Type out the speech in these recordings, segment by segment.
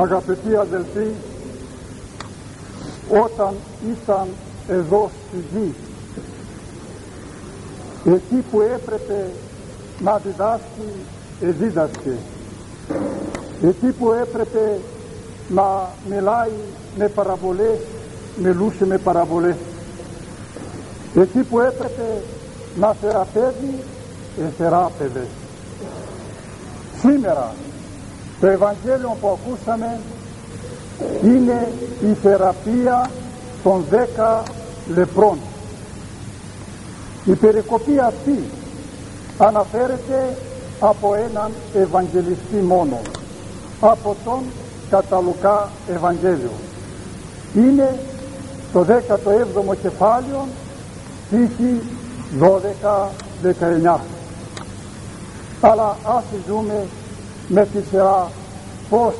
αγαπητοί αδελφοί όταν ήταν εδώ στη γη εκεί που έπρεπε να διδάσκει εδίδασκε. Εκεί που έπρεπε να μιλάει με παραβολές μιλούσε με παραβολές. Εκεί που έπρεπε να θεραπεύει εθεράπευε σήμερα το Ευαγγέλιο που ακούσαμε είναι η θεραπεία των δέκα λεπρών. Η περικοπή αυτή αναφέρεται από έναν Ευαγγελιστή μόνο, από τον Καταλουκά Ευαγγέλιο. Είναι το 17ο κεφάλαιο, στίχη 12-19. Αλλά ας δούμε με τη σειρά πώς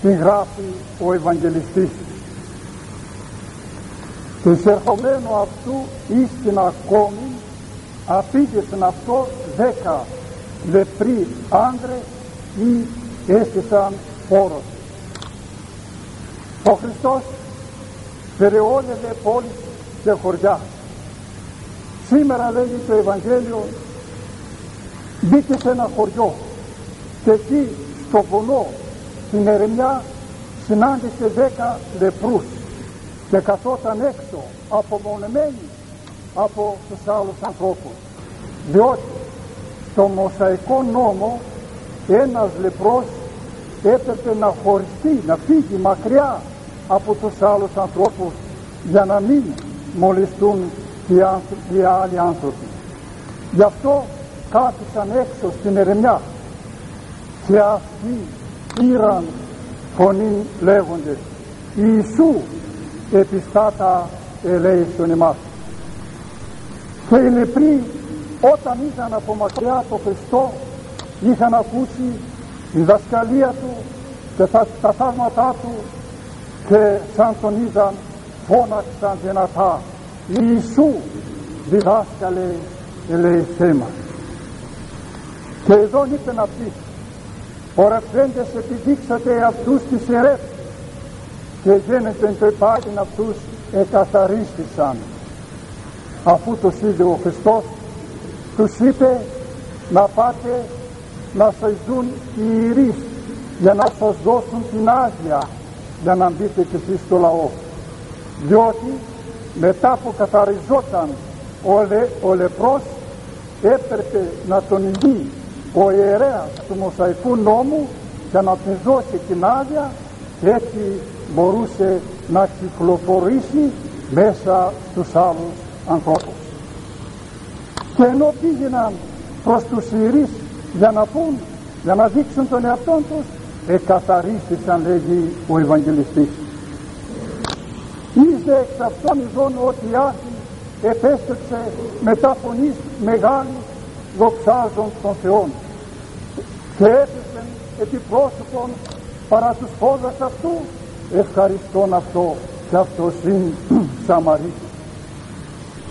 την γράφει ο Ευαγγελιστής. Τους εισερχομένου αυτού ίστην ακόμη απήγεσαν αυτό δέκα λεπροί άντρες ή έστησαν όρος. Ο Χριστός περιόλευε πόλεις και χωριά. Σήμερα λέγει το Ευαγγέλιο μπήκε σε ένα χωριό και εκεί στο βουνό στην ερημιά συνάντησε δέκα λεπρούς και καθόταν έξω απομονεμένοι από τους άλλους ανθρώπους διότι στο Μοσαϊκό νόμο ένας λεπρός έπρεπε να χωριστεί, να φύγει μακριά από τους άλλους ανθρώπους για να μην μολυστούν οι άλλοι άνθρωποι. Γι' αυτό κάθισαν έξω στην ερεμιά και αυτοί πήραν φωνή λέγοντες Ιησού επιστάτα ελέησον εμάς και οι λεπροί όταν ήταν από μακριά το Χριστό είχαν ακούσει τη δασκαλία του και τα, τα θαύματά του και σαν τον είδαν φώναξαν δυνατά Ιησού διδάσκαλε ελέησέ μας και εδώ είπε να πει Οραθέντες επιδείξατε αυτούς τις ιερές και γένετε το υπάρκειν αυτούς εκαθαρίστησαν. Αφού το είδε ο Χριστός τους είπε να πάτε να σας δουν οι ιερείς για να σας δώσουν την άδεια για να μπείτε και εσείς στο λαό. Διότι μετά που καθαριζόταν ο, λε, ο λεπρός έπρεπε να τον δει ο ιερέας του Μοσαϊκού νόμου για να του δώσει την άδεια και έτσι μπορούσε να κυκλοφορήσει μέσα στους άλλους ανθρώπους. Και ενώ πήγαιναν προς τους ιερείς για να πούν, για να δείξουν τον εαυτό τους, εκαθαρίστησαν λέγει ο Ευαγγελιστής. Είδε εξ αυτών ειδών ότι άχι επέστρεψε μετά φωνής μεγάλη δοξάζων των Θεών και έπεσε επί πρόσωπον παρά τους φόδας αυτού. Ευχαριστών αυτό και αυτός είναι Σαμαρίτης.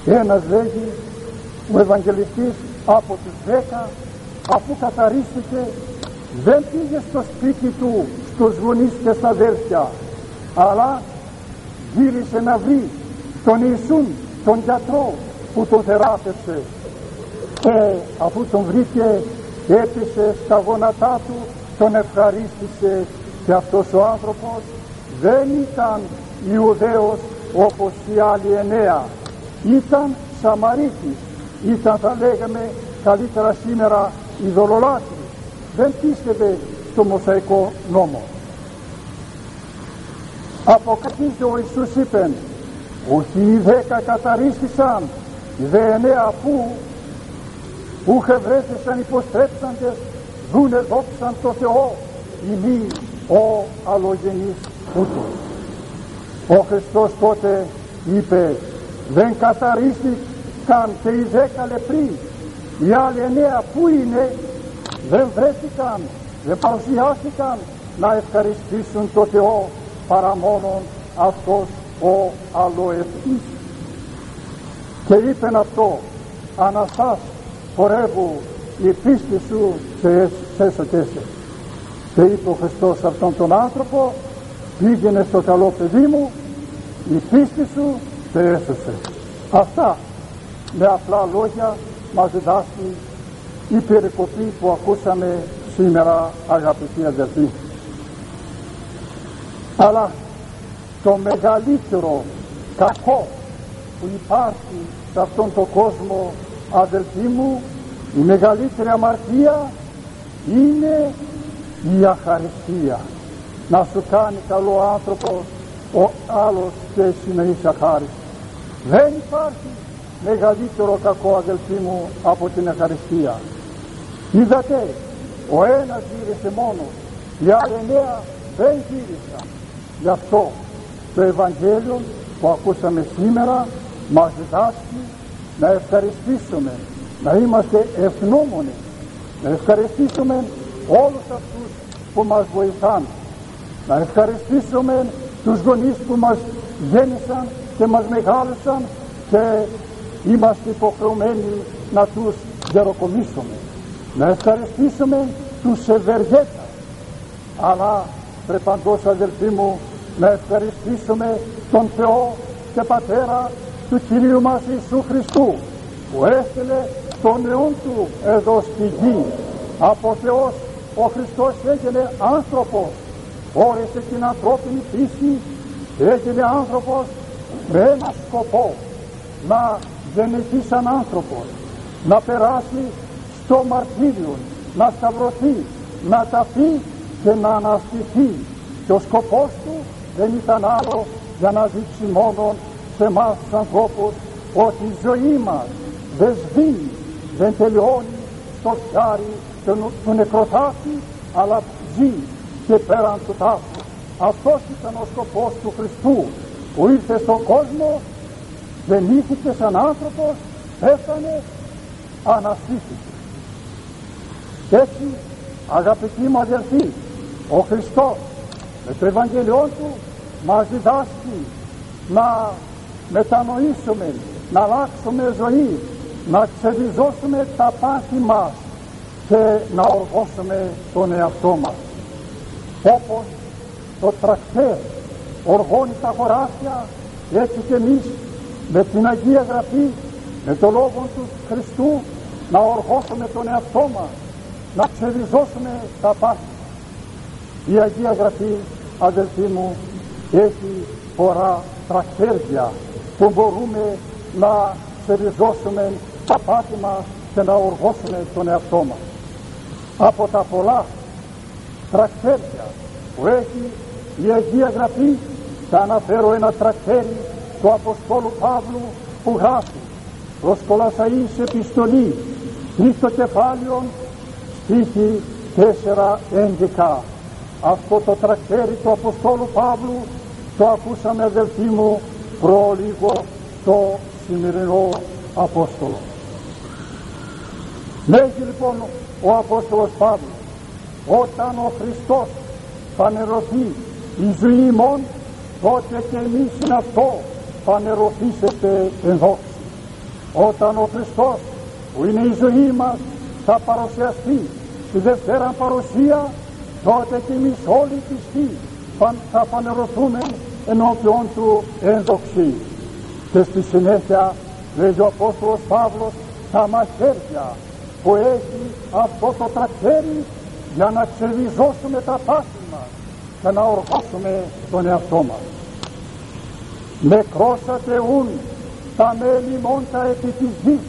Ένας λέγει ο Ευαγγελιστής από τους δέκα αφού καθαρίστηκε δεν πήγε στο σπίτι του στους γονείς και στα αδέρφια αλλά γύρισε να βρει τον Ιησούν τον γιατρό που τον θεράπευσε και αφού τον βρήκε έπεισε στα γόνατά του τον ευχαρίστησε και αυτός ο άνθρωπος δεν ήταν Ιουδαίος όπως οι άλλοι εννέα. Ήταν Σαμαρίτης. Ήταν θα λέγαμε καλύτερα σήμερα ειδωλολάτρη δεν πίστευε στο Μοσαϊκό νόμο. Αποκαθίστε ο Ιησούς είπε ότι οι δέκα καταρίστησαν οι δε εννέα που ούχε βρέθησαν υποστρέψαντες δούνε δόξαν το Θεό ημί ο αλλογενής ούτως. Ο Χριστός τότε είπε δεν καθαρίστηκαν και οι δέκα λεπροί οι άλλοι εννέα που είναι δεν βρέθηκαν δεν παρουσιάστηκαν να ευχαριστήσουν το Θεό παρά μόνον αυτός ο αλλοευτής και είπεν αυτό αναστάς χορεύου η πίστη σου σε έσωτέσε και είπε ο Χριστός αυτόν τον άνθρωπο πήγαινε στο καλό παιδί μου η πίστη σου σε έσωσε. Αυτά με απλά λόγια μας διδάσκει η περικοπή που ακούσαμε σήμερα αγαπητοί αδελφοί. Αλλά το μεγαλύτερο κακό που υπάρχει σε αυτόν τον κόσμο αδελφοί μου η μεγαλύτερη αμαρτία είναι η αχαριστία να σου κάνει καλό άνθρωπο ο άλλος και εσύ να είσαι αχάριστος δεν υπάρχει μεγαλύτερο κακό αδελφοί μου από την ευχαριστία είδατε ο ένας γύρισε μόνος οι άλλοι εννέα δεν γύρισαν. Γι' αυτό το Ευαγγέλιο που ακούσαμε σήμερα μας διδάσκει να ευχαριστήσουμε να είμαστε ευγνώμονες. Να ευχαριστήσουμε όλους αυτούς που μας βοηθάν. Να ευχαριστήσουμε τους γονείς που μας γέννησαν και μας μεγάλωσαν και είμαστε υποχρεωμένοι να τους γεροκομίσουμε. Να ευχαριστήσουμε τους ευεργέτας αλλά πρεπαντός αδελφοί μου να ευχαριστήσουμε τον Θεό και Πατέρα του Κυρίου μας Ιησού Χριστού που έστειλε τον Υιόν Του εδώ στη γη. Από Θεός ο Χριστός έγινε άνθρωπος όρεσε την ανθρώπινη φύση έγινε άνθρωπος με ένα σκοπό να γεννηθεί σαν άνθρωπος να περάσει στο μαρτύριο να σταυρωθεί να ταφεί και να αναστηθεί. Και ο σκοπός του δεν ήταν άλλο για να δείξει μόνο σε εμάς τους ανθρώπους ότι η ζωή μας δεν σβήνει, δεν τελειώνει στο φτιάρι του νεκροτάφη αλλά ζει και πέραν του τάφου. Αυτός ήταν ο σκοπός του Χριστού που ήρθε στον κόσμο, γεννήθηκε σαν άνθρωπος, πέθανε, αναστήθηκε. Έτσι αγαπητοί μου αδελφοί, ο Χριστός με το Ευαγγελιό Του μας διδάσκει να μετανοήσουμε, να αλλάξουμε ζωή, να ξεβιζώσουμε τα πάθη μας και να οργώσουμε τον εαυτό μας. Όπως το τρακτέρ οργώνει τα χωράφια, έτσι και εμείς με την Αγία Γραφή, με το Λόγο του Χριστού, να οργώσουμε τον εαυτό μας, να ξεβιζώσουμε τα πάθη. Η Αγία Γραφή, αδελφοί μου, έχει φορά τρακτέρια που μπορούμε να ξεριζώσουμε τα πάθη μας και να οργώσουμε τον εαυτό μας. Από τα πολλά τρακτέρια που έχει η Αγία Γραφή θα αναφέρω ένα τρακτέρι του Αποστόλου Παύλου που γράφει προς Κολασαής επιστολή τρίτο κεφάλαιο στίχη 4-11 αυτό το τρακτέρι του Αποστόλου Παύλου το ακούσαμε αδελφοί μου προ λίγο το σημερινό Απόστολο. Λέγει λοιπόν ο Απόστολος Παύλος όταν ο Χριστός φανερωθεί η ζωή ημών τότε και εμείς είναι αυτό φανερωθήσετε εν δόξη. Όταν ο Χριστός που είναι η ζωή μας θα παρουσιαστεί στη Δευτέρα παρουσία τότε και εμείς όλοι πιστοί θα φανερωθούμε ενώπιον του ένδοξη και στη συνέχεια λέγει ο Απόστολος Παύλος τα μαχαίρια που έχει αυτό το τρακτέρι για να ξεβιζώσουμε τα πάθη μας και να οργώσουμε τον εαυτό μας. Νεκρώσατε ούν τα μέλη μόντα επί της γης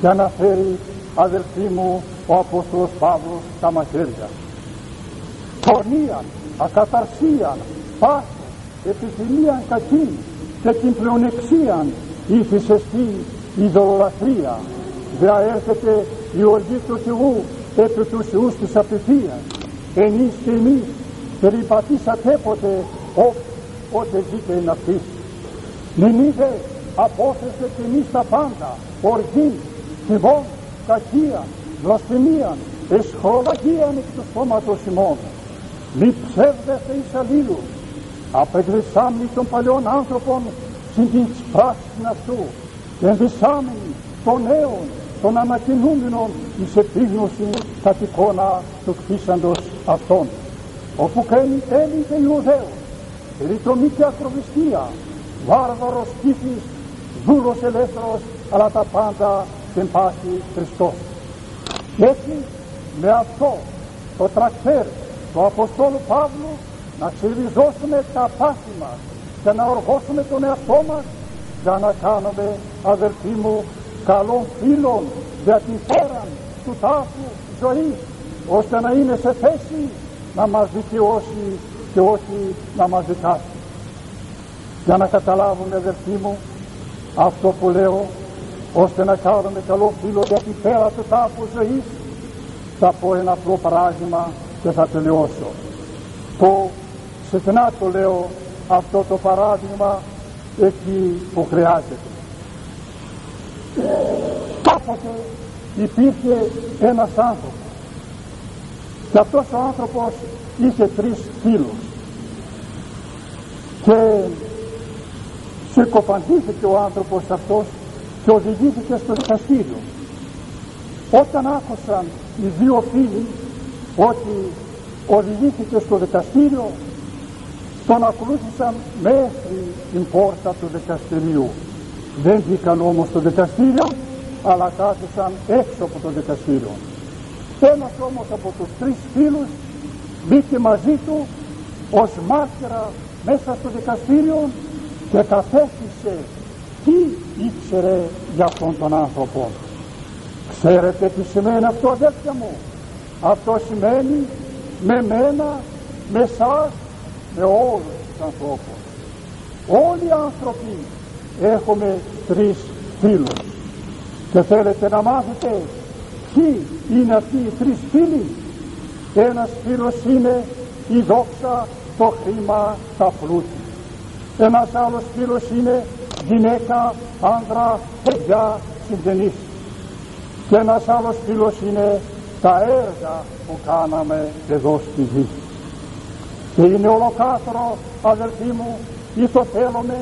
και αναφέρει αδελφοί μου ο Απόστολος Παύλος τα μαχαίρια. Πορνίαν, ακαταρσίαν, πάθος, επιθυμίαν κακή και την πλεονεξίαν ήθισε στη ειδωλολατρεία. Δε έρχεται η οργή του Θεού επί τους Θεού της απευθείας. Εμείς και εμείς περιπατήσατε ποτέ όποτε ζείτε εν αυτής. Μην είδε απόθεσε και εμείς τα πάντα, οργή, θυμών, κακία, βλασφημία, εσχρολογίαν εκ του σώματος ημών. Μη ψεύδεστε εις αλλήλους, απεγρυσάμνοι των παλιών άνθρωπων συν την πράσινη αυτού και ενδυσάμενοι των νέων των ανακοινούμενων εις επίγνωση κατ' εικόνα του κτίσαντος αυτών. Όπου και Ιουδαίος ρητρομή και ακροβιστία βάρβαρος κύφης δούλος ελεύθερος αλλά τα πάντα στην πάση Χριστός. Και έτσι με αυτό το τρακτέρ του Αποστόλου Παύλου να ξεβιζώσουμε τα πάση μας και να οργώσουμε τον εαυτό μας για να κάνουμε αδελφοί μου καλών φίλων για την πέραν του τάφου ζωής ώστε να είναι σε θέση να μας δικαιώσει και όχι να μας δικάσει. Για να καταλάβουμε αδελφοί μου αυτό που λέω ώστε να κάνουμε καλό φίλο για την πέρα του τάφου ζωής θα πω ένα απλό παράδειγμα και θα τελειώσω που συχνά το λέω αυτό το παράδειγμα εκεί που χρειάζεται. Κάποτε υπήρχε ένας άνθρωπος. Και αυτός ο άνθρωπος είχε τρεις φίλους. Και συκοφαντήθηκε ο άνθρωπος αυτός και οδηγήθηκε στο δικαστήριο. Όταν άκουσαν οι δύο φίλοι ότι οδηγήθηκε στο δικαστήριο τον ακολούθησαν μέχρι την πόρτα του δικαστηρίου. Δεν μπήκαν όμως στο δικαστήριο αλλά κάθισαν έξω από το δικαστήριο. Ένας όμως από τους τρεις φίλους μπήκε μαζί του ως μάρτυρα μέσα στο δικαστήριο και κατέστησε τι ήξερε για αυτόν τον άνθρωπο. Ξέρετε τι σημαίνει αυτό αδέρφια μου; Αυτό σημαίνει με μένα, με εσάς, με όλους τους ανθρώπους. Όλοι οι άνθρωποι έχουμε τρεις φίλους. Και θέλετε να μάθετε ποιοι είναι αυτοί οι τρεις φίλοι; Ένας φίλος είναι η δόξα, το χρήμα, τα πλούτη. Ένας άλλος φίλος είναι γυναίκα, άντρα, παιδιά, συγγενείς. Και ένας άλλος φίλος είναι τα έργα που κάναμε εδώ στη γη και είναι ολοκάθαρο αδελφοί μου ή το θέλουμε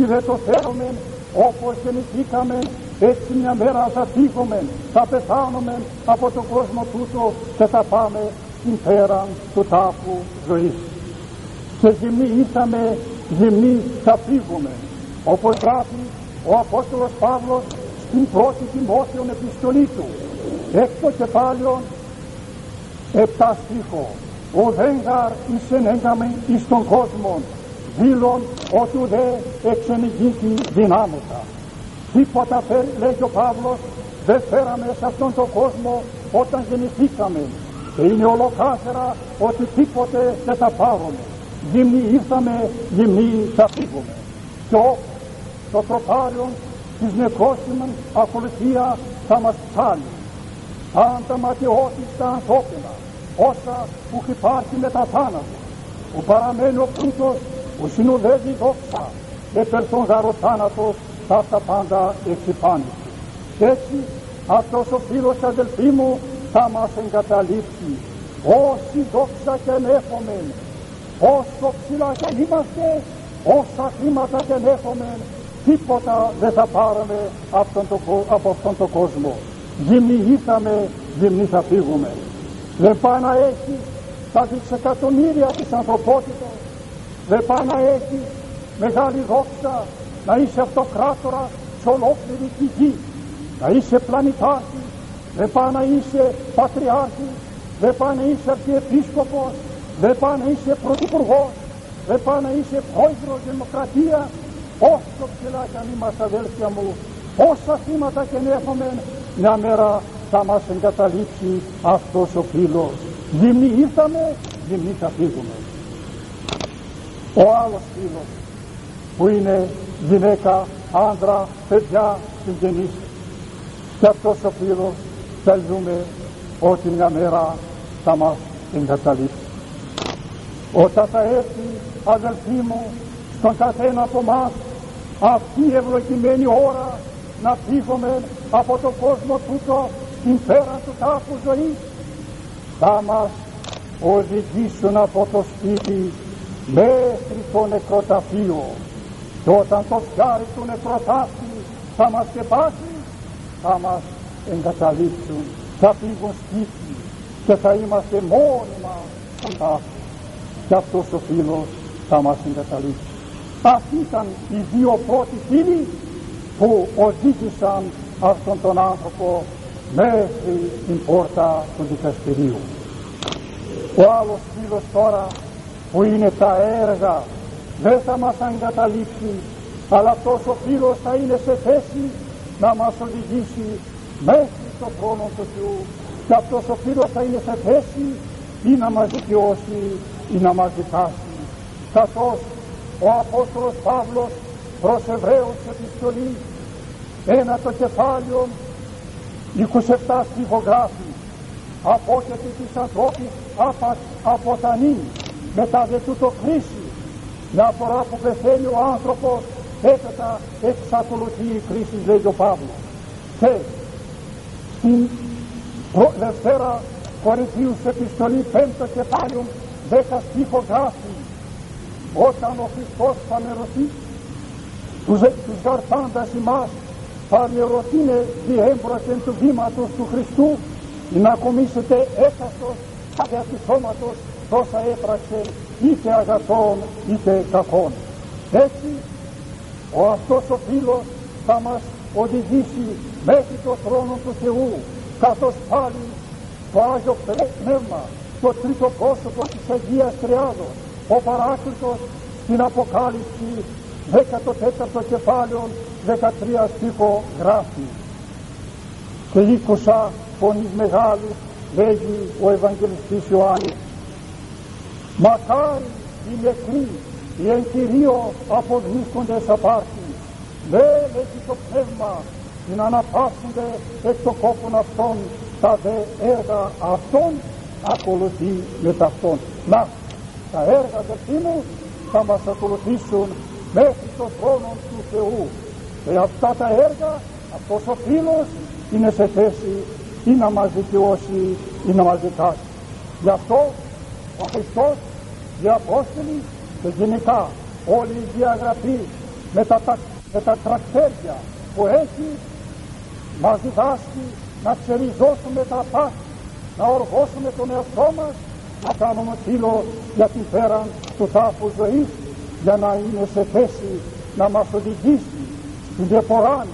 ή δεν το θέλουμε όπως γεννηθήκαμε έτσι μια μέρα θα φύγουμε θα πεθάνουμε από τον κόσμο τούτο και θα πάμε στην πέρα του τάφου ζωής. Και ζημνοί ήρθαμε ζημνοί θα φύγουμε. Όπως γράφει ο Απόστολος Παύλος στην πρώτη Τιμόθεων επιστολή του έκτο κεφάλαιο επτά στίχο ο δέγγαρ εισενέγαμε εις τον κόσμο δήλων ότι ουδέ εξενηγήθη δυνάμετα τίποτα λέγει ο Παύλος δεν φέραμε σε αυτόν τον κόσμο όταν γεννηθήκαμε. Και είναι ολοκάθερα ότι τίποτε δεν θα πάρουμε. Γυμνοί ήρθαμε, γυμνοί θα φύγουμε. Και όπως το τροπάριο της νεκρόσιμης ακολουθία θα μας ψάλει. Αν τα ματιώτιστα ανθρώπινα όσα που υπάρχει μετά θάνατο που παραμένει ο πλούτος που συνοδεύει δόξα επερθόν γάρο θάνατος θα τα πάντα εξυπάνει και έτσι αυτός ο φίλος αδελφοί μου θα μας εγκαταλείψει. Όση δόξα και έχουμε όσο ψηλά και είμαστε όσα χρήματα και έχουμε τίποτα δεν θα πάρουμε αυτόν το, από αυτόν τον κόσμο. Γυμνοί ήρθαμε γυμνοί θα φύγουμε δεν πάει να έχει τα δισεκατομμύρια της ανθρωπότητας. Δεν πάει να έχει μεγάλη δόξα να είσαι αυτοκράτορα σε ολόκληρη τη γη. Να είσαι πλανητάρχη. Δεν πάει να είσαι πατριάρχη. Δεν πάει να είσαι αρχιεπίσκοπος. Δεν πάει να είσαι πρωθυπουργός. Δεν πάει να είσαι πρόεδρος δημοκρατία. Όσο ψηλά κι αν είμαστε αδέλφια μου όσα θύματα και έχουμε μια μέρα θα μας εγκαταλείψει αυτός ο φίλος. Γυμνοί ήρθαμε γυμνοί θα φύγουμε. Ο άλλος φίλος που είναι γυναίκα, άντρα, παιδιά, συγγενείς. Και αυτός ο φίλος θέλουμε ότι μια μέρα θα μας εγκαταλείψει όταν θα έρθει αδελφοί μου στον καθένα από εμάς αυτή η ευλογημένη ώρα να φύγουμε από τον κόσμο τούτο στην πέρα του τάφου ζωής θα μας οδηγήσουν από το σπίτι μέχρι το νεκροταφείο. Και όταν το φτιάρι του νεκροτάφη θα μας σκεπάσει θα μας εγκαταλείψουν. Θα πήγουν σπίτι και θα είμαστε μόνιμα κοντά και αυτός ο φίλος θα μας εγκαταλείψει. Αυτοί ήταν οι δύο πρώτοι φίλοι που οδήγησαν αυτόν τον άνθρωπο μέχρι την πόρτα του δικαστηρίου ο άλλος φίλος τώρα που είναι τα έργα δεν θα μας εγκαταλείψει αλλά αυτός ο φίλος θα είναι σε θέση να μας οδηγήσει μέχρι στο χρόνο του Θεού και αυτός ο φίλος θα είναι σε θέση ή να μας δικαιώσει ή να μας δικάσει καθώς ο Απόστολος Παύλος προς Εβραίους επιστολή ένα το κεφάλαιο 27 στιχογράφη απόκαιτη της ανθρώπης άπαξ αποτανή. Μετά δε τούτο κρίση μια φορά που πεθαίνει ο άνθρωπος έπειτα εξακολουθεί η κρίση λέει ο Παύλος. Και στην Δευτέρα Κορινθίους επιστολή πέμπτο κεφάλαιο δέκα στίχο γράφει όταν ο Χριστός φανερωθεί τους, τους γαρτάντας ημάς φανερωθήνε διέμπρακεν του βήματος του Χριστού να κομίσετε έκαστος για του σώματος τόσα έπραξε είτε αγαθών είτε κακών. Έτσι ο αυτός ο φίλος θα μας οδηγήσει μέχρι το θρόνο του Θεού καθώς πάλι το Άγιο Πνεύμα το τρίτο πρόσωπο της Αγίας Τριάδος ο Παράκλητος στην Αποκάλυψη 14ο κεφάλαιο 13 στίχο γράφει και ήκουσα φωνής μεγάλης λέγει ο Ευαγγελιστής Ιωάννης μακάρι οι νεκροί οι εν κυρίω αποδείσκοντες απάρτη δε λέγει το πνεύμα να αναπαύσονται εκ των κόπων αυτών τα δε έργα αυτών ακολουθεί με ταυτόν. Να, τα έργα δευτή μου θα μας ακολουθήσουν μέχρι το χρόνο του Θεού και αυτά τα έργα αυτός ο φίλος είναι σε θέση ή να μας δικαιώσει ή να μας δικάσει. Γι' αυτό ο Χριστός, οι Απόστολοι και γενικά όλη η διαγραφή με τα, με τα τρακτέρια που έχει μας διδάσκει να ξεριζώσουμε τα πάθη, να οργώσουμε τον εαυτό μας, να κάνουμε φίλο για την πέραν του τάφου ζωής, για να είναι σε θέση να μας οδηγήσει στην διαφορά